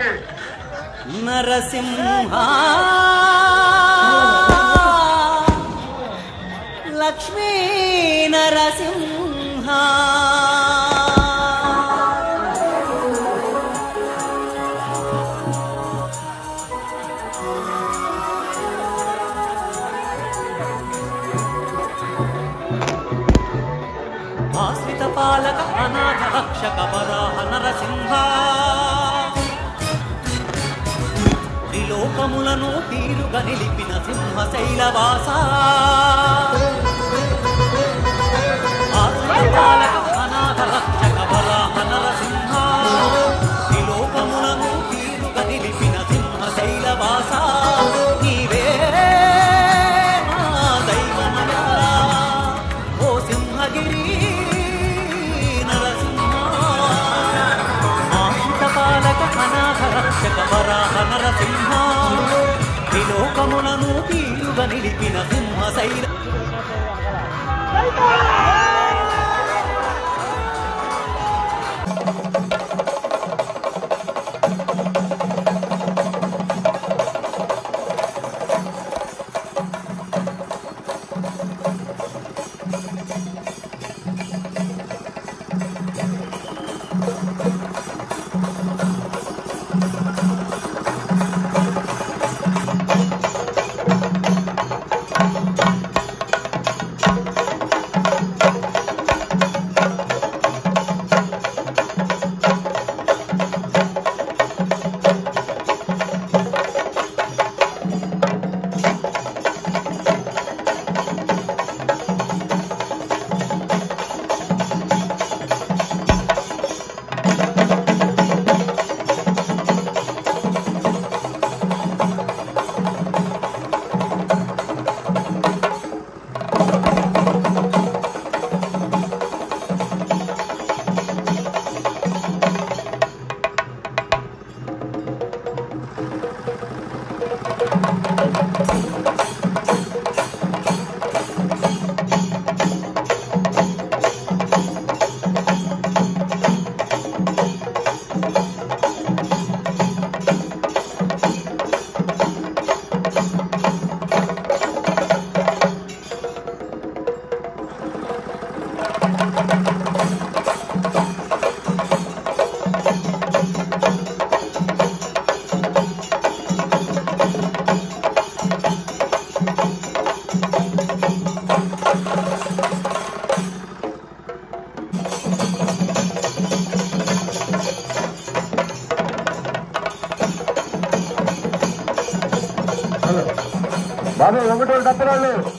సింహానికి నరసింహ. లక్ష్మీ నరసింహ. ఆశ్రిత పాలక అనాథ రక్షక వరాహ నరసింహ. త్రిలోకములను తీరుగా నిలిపిన సింహ తీరుగా నిలిపిన సింహ los.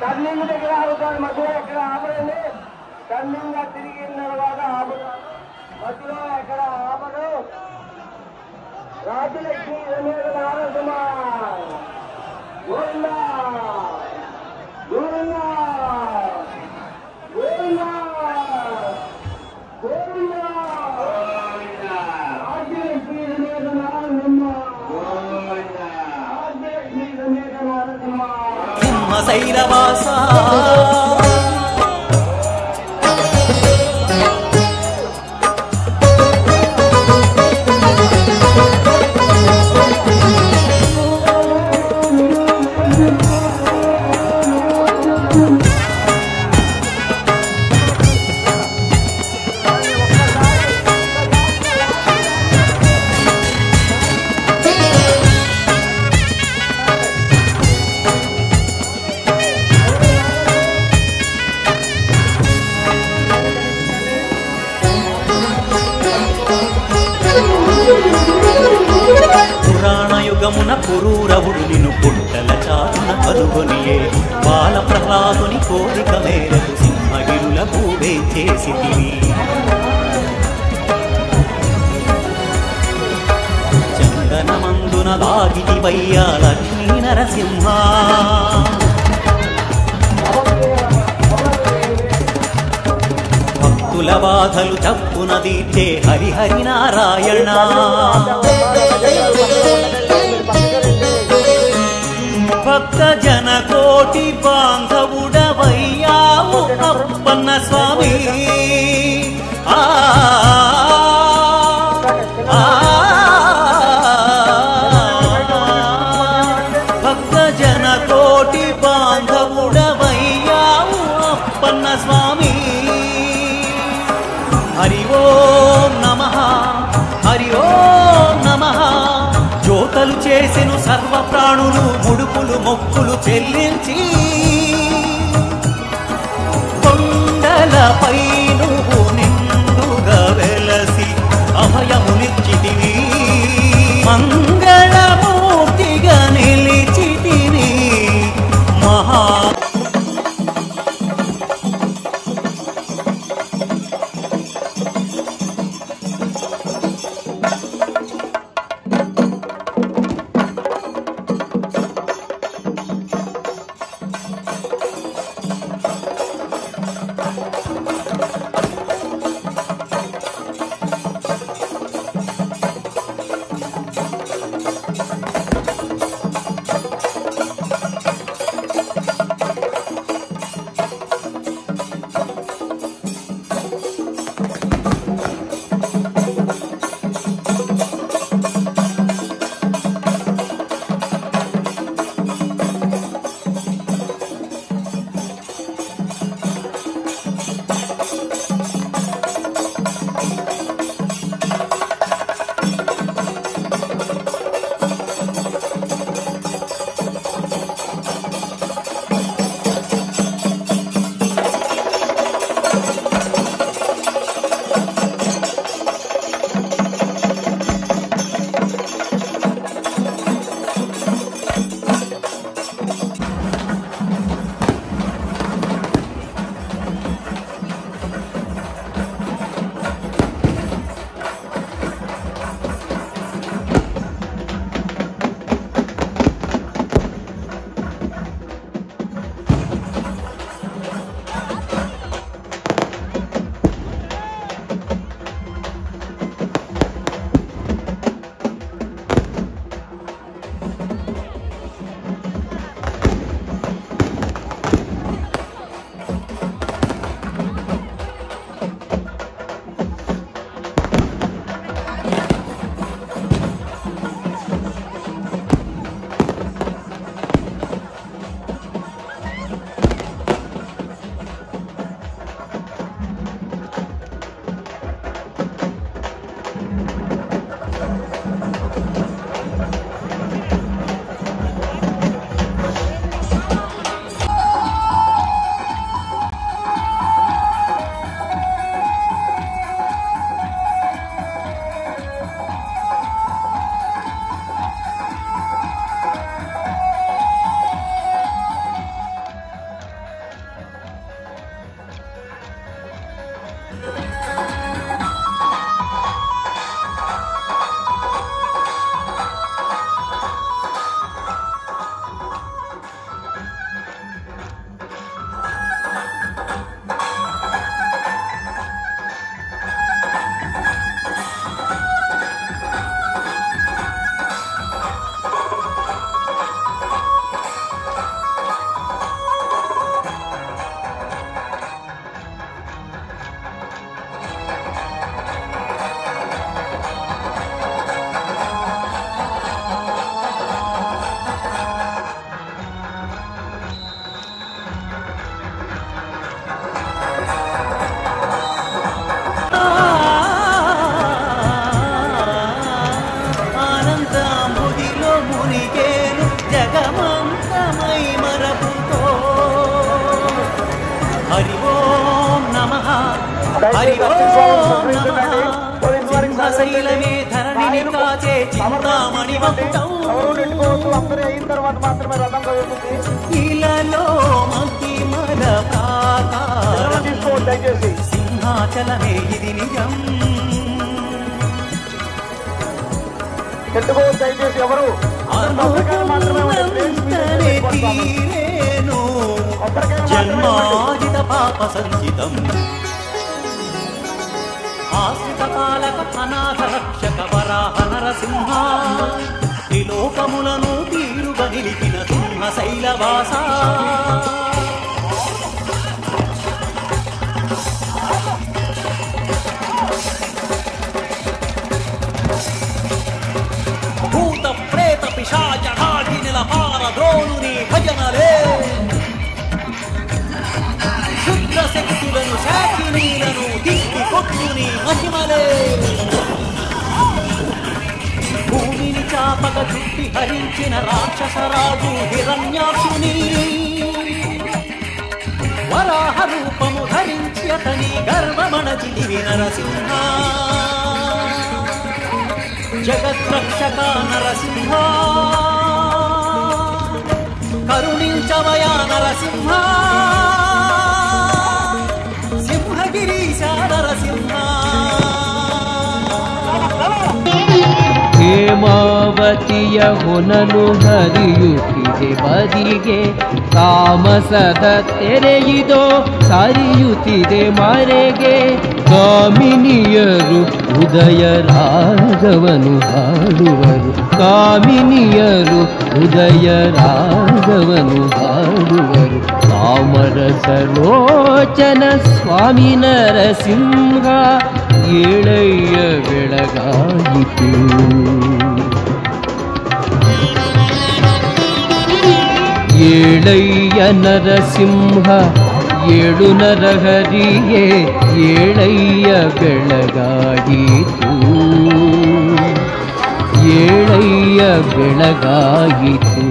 ತನ್ನಿಂದ ಗಿಡ ಆಗುತ್ತಾರೆ ಮಧುರ ಎಕರ ಆಭರಣೆ ತನ್ನಿಂದ ತಿರುಗಿ ನೆಲವಾದ ಆಭರಣ ಮಧುರ ಎಕರ ಆಭರಣ ರಾಜಲಕ್ಷ್ಮಿ ರಮೇಶ ನಾರಸಿಂಹ ಗೋವಿಂದ సింహ లోకమున పురూరవుడు నిన్ను పుట్టల చాటున కనుగొనియే. బాల ప్రహ్లాదుని కోరిక మేరకు సింహగిరుల పూవే చేసి చందనమందున దాగిటి వయ్యా లక్ష్మీ నరసింహ. భక్తుల బాధలు చప్పున దీర్చే హరిహరి నారాయణ. భక్త జన కోటి బాంధవుడవయ్యావు అప్పన్న స్వామి. ఆ భక్త జన కోటి బాంధవుడవయ్యావు అప్పన్న స్వామి. హరి ఓం నమ హరి ఓం నమ. జ్యోతలు చేసిన ప్రాణులు ముడుపులు మొక్కులు చెల్లించి తర్వాత మాత్రమే రథం కదులుతుంది ఇలలో మహిమల విరామం సింహాచలమే ఇది నిజం దయచేసి ఎవరు జన్మాజిత పాప సంచితం. ఆశ్రిత పాలక అనాథ రక్షక వరాహ నరసింహ త్రిలోకములను తీరుగా నిలిపిన సింహ శైలవాసా మహిమలే. భూమిని చాపక చుట్టి హరించిన రాక్షసరాజు హిరణ్యాసుని. వరాహ రూపము ధరించి అతని గర్వమణచిదివి నరసింహ. జగద్రక్షక నరసింహ. కరుణించవయా నరసింహ. ಹೇಮಾವತಿಯ ಹೊನಲು ಹರಿಯುತ್ತಿದೆ. ಬದಿಗೆ ತಾಮಸದ ತೆರೆಯಿದೋ ಸರಿಯುತ್ತಿದೆ ಮರೆಗೆ. ಕಾಮಿನಿಯರು ಉದಯ ರಾಗವನು ಹಾಡುವರು. ಕಾಮಿನಿಯರು ಉದಯ ರಾಗವನು ಹಾಡುವರು. ಕಾಮರಸಲೋಚನ ಸ್ವಾಮಿ ನರಸಿಂಹ ಏಳಯ್ಯ ಬೆಳಗಾಯಿತು ಏಳಯ್ಯ ನರಸಿಂಹ ಏಳು ನರಹರಿಗೆ ಏಳಯ್ಯ ಬೆಳಗಾಯಿತು ಏಳಯ್ಯ ಬೆಳಗಾಯಿತು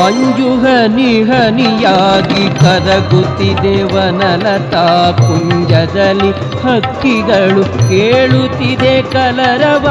ಮಂಜುಹ ನಿಹನಿಯಾಗಿ ಕರಗುತ್ತಿದೆವನಲತಾ ಕುಂಜದಲ್ಲಿ ಹಕ್ಕಿಗಳು ಕೇಳುತ್ತಿದೆ ಕಲರವ.